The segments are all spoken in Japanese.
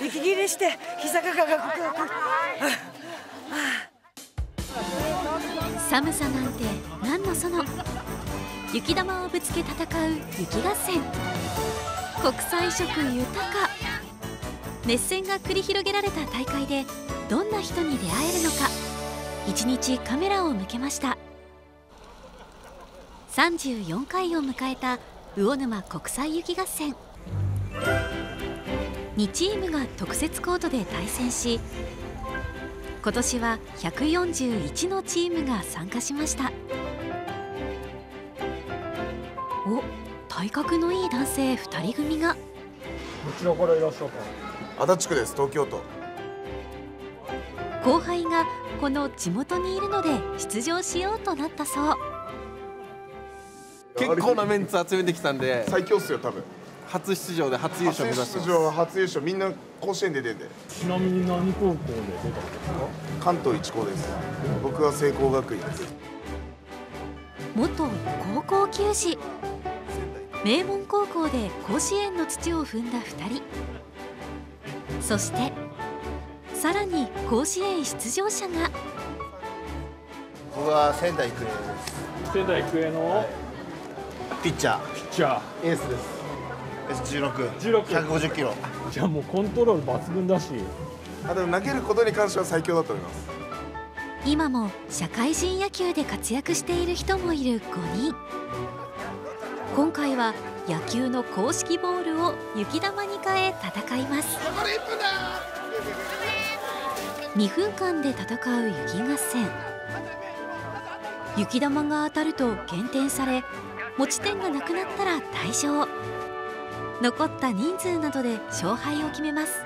息切れして膝がガクガク。寒さなんて何のその。雪玉をぶつけ戦う雪合戦。国際色豊か。熱戦が繰り広げられた大会でどんな人に出会えるのか。一日カメラを向けました。34回を迎えた魚沼国際雪合戦。2チームが特設コートで対戦し今年は141のチームが参加しました。お体格のいい男性2人組が。どちらからいらっしゃった。足立区です東京都。後輩がこの地元にいるので出場しようとなったそう。結構なメンツ集めてきたんで。最強っすよ多分初出場で初優勝目指して初出場初優勝。みんな甲子園で出てちなみに何高校で出たんですか？関東一高です。僕は聖光学院です。元高校球児。名門高校で甲子園の土を踏んだ2人。そしてさらに甲子園出場者が。僕は仙台育英です。仙台育英のピッチャー。ピッチャー。エースです S16 16 150キロ。じゃあもうコントロール抜群だし。あでも投げることに関しては最強だと思います。今も社会人野球で活躍している人もいる5人。今回は野球の公式ボールを雪玉に変え戦います。2分間で戦う雪合戦。雪玉が当たると減点され持ち点がなくなったら退場残った人数などで勝敗を決めます。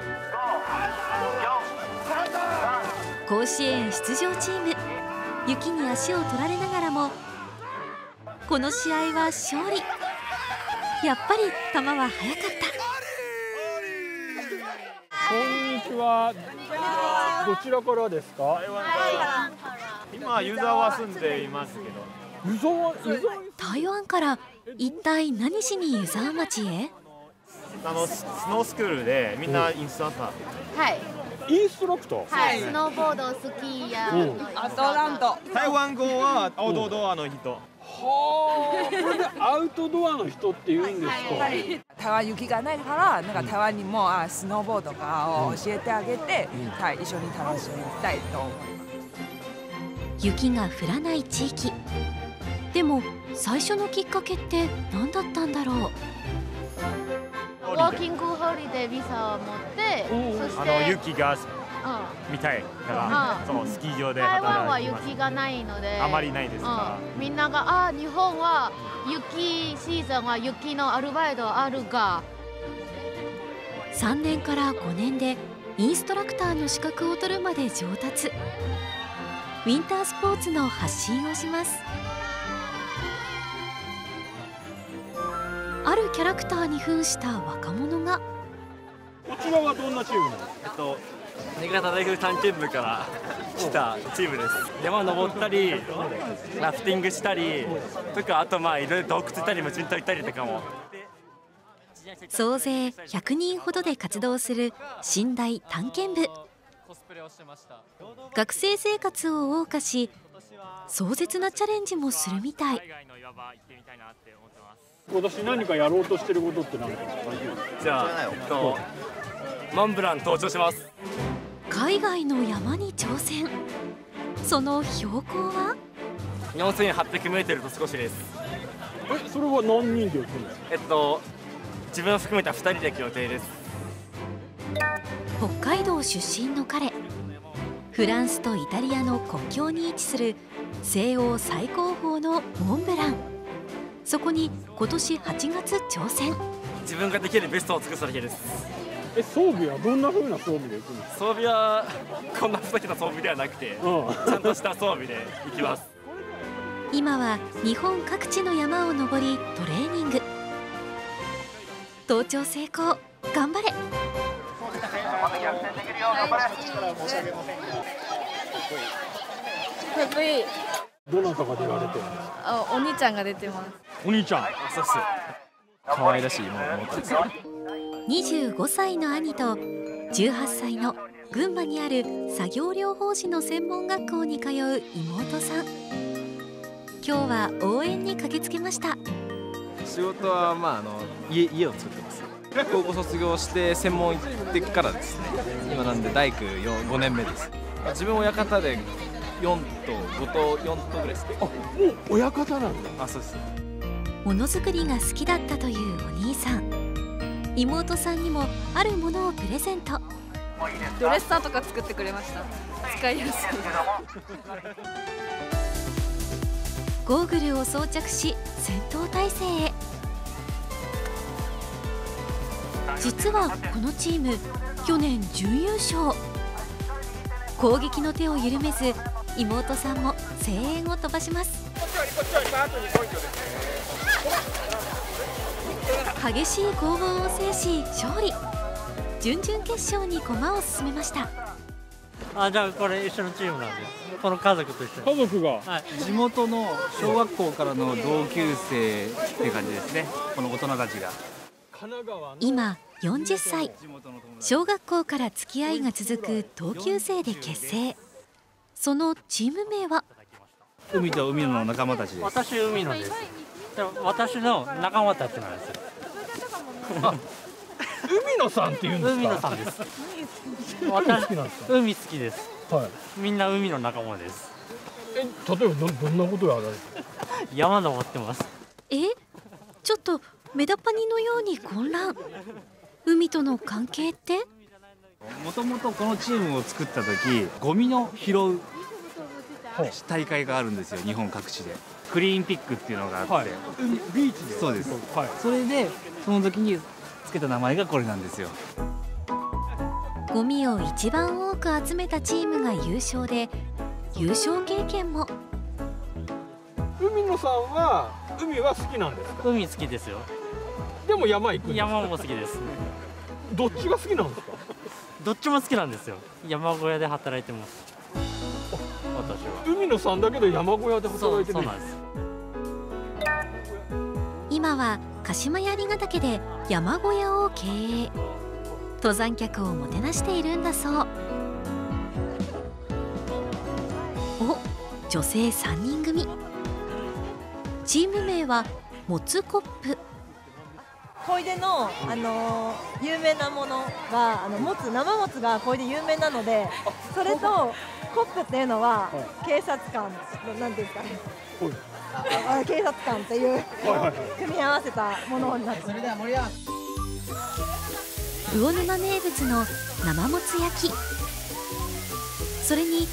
甲子園出場チーム。雪に足を取られながらもこの試合は勝利。やっぱり球は速かった。こんにちは。どちらからですか？今湯沢住んでいますけど。湯沢湯沢。台湾から一体何しに湯沢町へ？あのスノースクールでみんなインストラクター？はい。インストラクター？はい。スノーボードスキーや。アトラント台湾語はアウトドアの人。はあ、これでアウトドアの人って言うんですか？台湾雪がない。から、なんか台湾にもあスノーボードとかを教えてあげて、はい、一緒に楽しみたい。と思い。ます。雪が降らない。地域でも最初のきっかけって何だったんだろうワーキングホリデービザを持ってそしてあの雪が見たいから、うん。そのスキー場で台湾は働きます雪がないのであまりないですか？うん。みんながあ日本は雪シーズンは雪のアルバイトあるが。3年から5年でインストラクターの資格を取るまで上達。ウィンタースポーツの発信をしますあるキャラクターに扮した若者が。こちらはどんなチームなの？えっと新潟大学探検部から来たチームです。山登ったりラフティングしたりとかあとまあいろいろ洞窟行ったり無人島行ったりとかも。総勢100人ほどで活動する寝台探検部。学生生活を謳歌し壮絶なチャレンジもするみたい今年何かやろうとしてることって何です？かじゃあ、えっと、モンブラン登場します。海外の山に挑戦。その標高は？4800m と少しです。えそれは何人で行くんですかえっと自分を含めた2人で行く予定です。北海道出身の彼。フランスとイタリアの国境に位置する西欧最高峰のモンブランそこに今年8月挑戦。自分ができるベストを尽くすだけです。え装備はどんな風な装備で行くんですか装備はこんなふざけた装備ではなくて、ちゃんとした装備で行きます。今は日本各地の山を登りトレーニング。登頂成功。頑張れ。どなたが出られてるんですか？あお兄ちゃんが出てますお兄ちゃん。そうっす可愛らしいものを持ってます25歳の兄と18歳の群馬にある作業療法士の専門学校に通う妹さん。今日は応援に駆けつけました。仕事はまああの家家を作ってます。高校卒業して専門行ってからですね。今なんで大工5年目です。自分親方で4と5と4とぐらいですあもう親方なんだ。あそうですものづくりが好きだったというお兄さん。妹さんにもあるものをプレゼント。ドレッサーとか作ってくれました。使いやすい。ゴーグルを装着し戦闘態勢へ。実はこのチーム去年準優勝攻撃の手を緩めず妹さんも声援を飛ばします。激しい攻防を制し勝利。準々決勝に駒を進めました。あじゃあこれ一緒のチームなんでこの家族と一緒家族が、はい、地元の小学校からの同級生って感じですねこの大人たちが今40歳。小学校から付き合いが続く同級生で結成。そのチーム名は？海と海の仲間たちです。私海のですでも私の仲間たちなんですよ。海野さんって言うんですか？海野さんです。私好きなんですか？海好きです。はい。みんな海の仲間です。え例えばどどんなことやられてる？山登ってます。え？ちょっとメダパニのように混乱海との関係って？もともとこのチームを作った時ゴミの拾う大会があるんですよ日本各地で。クリーンピックっていうのがあって、はい。ビーチで？そうです、はい。それでその時につけた名前がこれなんですよ。ゴミを一番多く集めたチームが優勝で優勝経験も。海野さんは海は好きなんですか？海好きですよ。でも山行くんですか？山も好きですどっちが好きなんですか？どっちも好きなんですよ。山小屋で働いてます。私は。海野さんだけど山小屋で働いてる。そうそうなんです。今は鹿島槍ヶ岳で山小屋を経営。登山客をもてなしているんだそう。お女性3人組。チーム名はもつコップ小出の、あのー有名なものがあのもつ生もつが小出有名なのでそれとコップっていうのは警察官なんていうんですか？ねあ警察官っていう組み合わせたものになってそれでは盛り上が魚沼名物の生もつ焼き。それに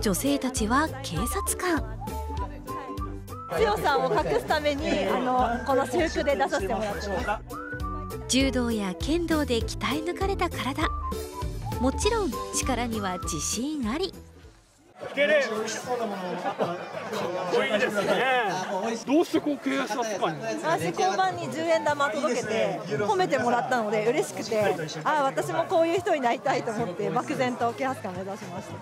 女性たちは警察官強さを隠すためにあのこの私服で出させてもらってます。柔道や剣道で鍛え抜かれた体。もちろん力には自信あり。どうしてこう警察官に。私交番に10円玉届けて褒めてもらったので嬉しくてああ私もこういう人になりたいと思って漠然と警察官を目指しました。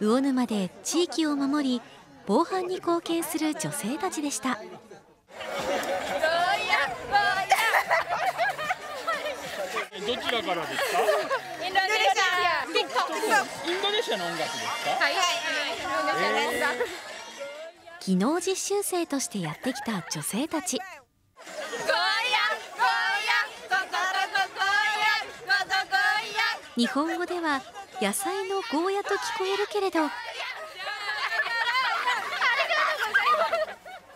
魚沼で地域を守り防犯に貢献する女性たちでした。どちらからですか？インドネシア。インドネシアの音楽ですか？はいインドネシア技能実習生としてやってきた女性たち。日本語では野菜のゴーヤと聞こえるけれど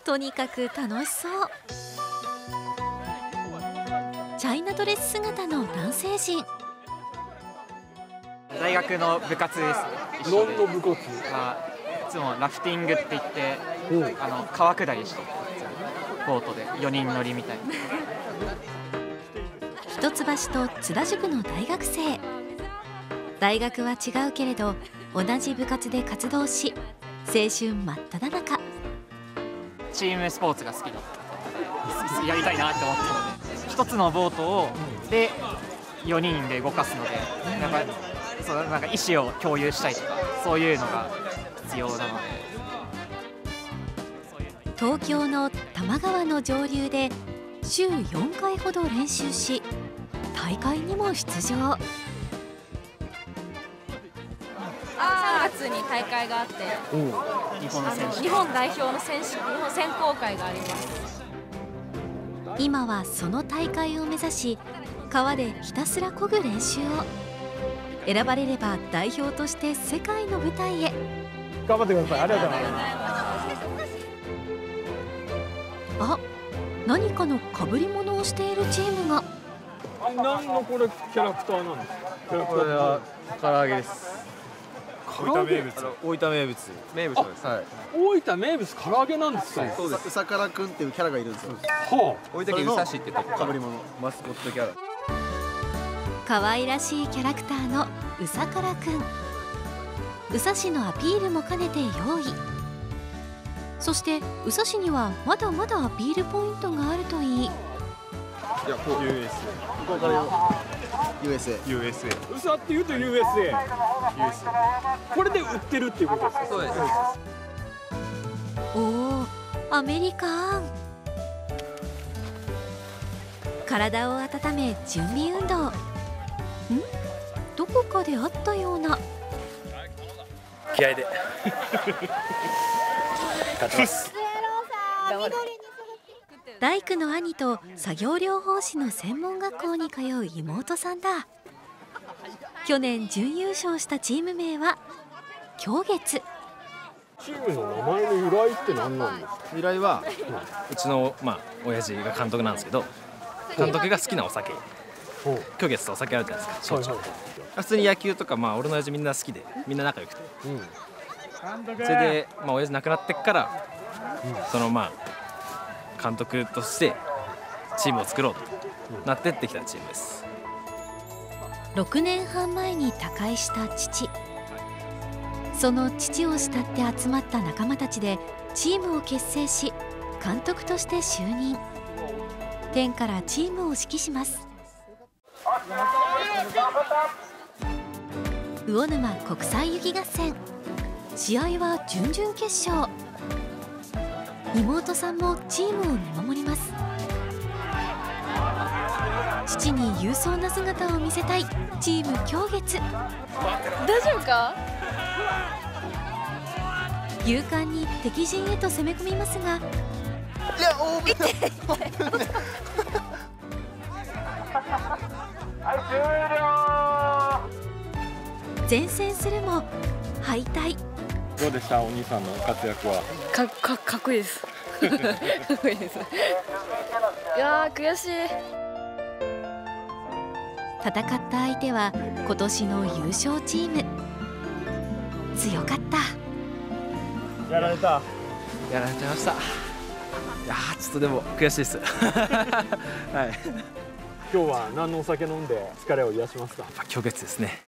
とにかく楽しそう。チャイナドレス姿の男性陣。大学の部活です。何の部活あいつもラフティングって言ってあの川下りしてるボートで4人乗りみたいな。一橋と津田塾の大学生。大学は違うけれど同じ部活で活動し青春真っ只中チームスポーツが好きだった。やりたいなって思ったので一つのボートをで4人で動かすのでなんかそうなんか意思を共有したいとかそういうのが必要なので。東京の多摩川の上流で週4回ほど練習し大会にも出場。3月に大会があって日本日本代表の選手日本選考会があります。今はその大会を目指し川でひたすら漕ぐ練習を。選ばれれば代表として世界の舞台へ。頑張ってください。ありがとうございます。あ何かの被り物をしているチームが。何のこれキャラクターなんですか？キャラクターこれは唐揚げです唐揚げ大分名物。名物です。はい。大分名物唐揚げなんですかそうです。うさからくんっていうキャラがいるんですよ。は大分県宇佐市ってとこかぶり物マスコットキャラ。可愛らしいキャラクターのうさからくん。宇佐市のアピールも兼ねて用意。そして宇佐市にはまだまだアピールポイントがあるといい。いやこう。USA ここからよ USA USA うさって言うと USA これで売ってるっていうこと。ですかそうです。おおアメリカン。体を温め準備運動。ん？どこかであったような。気合で。勝ちます大工の兄と作業療法士の専門学校に通う妹さんだ。去年準優勝したチーム名は狂月。チームの名前の由来って何なんですか？由来はうちのまあ親父が監督なんですけど監督が好きなお酒。虚月ってお酒あるじゃないですか焼酎。普通に野球とかまあ俺の親父みんな好きでみんな仲良くて。それでまあ親父亡くなってっからそのまあ監督としてチームを作ろうとなってってきたチームです。6年半前に他界した父。その父を慕って集まった仲間たちでチームを結成し監督として就任。天からチームを指揮します。魚沼国際雪合戦。試合は準々決勝。妹さんもチームを見守ります。父に勇壮な姿を見せたい。チーム狂月大丈夫か？勇敢に敵陣へと攻め込みますが。前線するも敗退。どうでした？お兄さんの活躍はかかかっこいいです。かっこいいです。いやー悔しい。戦った相手は今年の優勝チーム。強かった。やられた。やられちゃいました。いやーちょっとでも悔しいです。はい。今日は何のお酒飲んで疲れを癒しますか？虚月ですね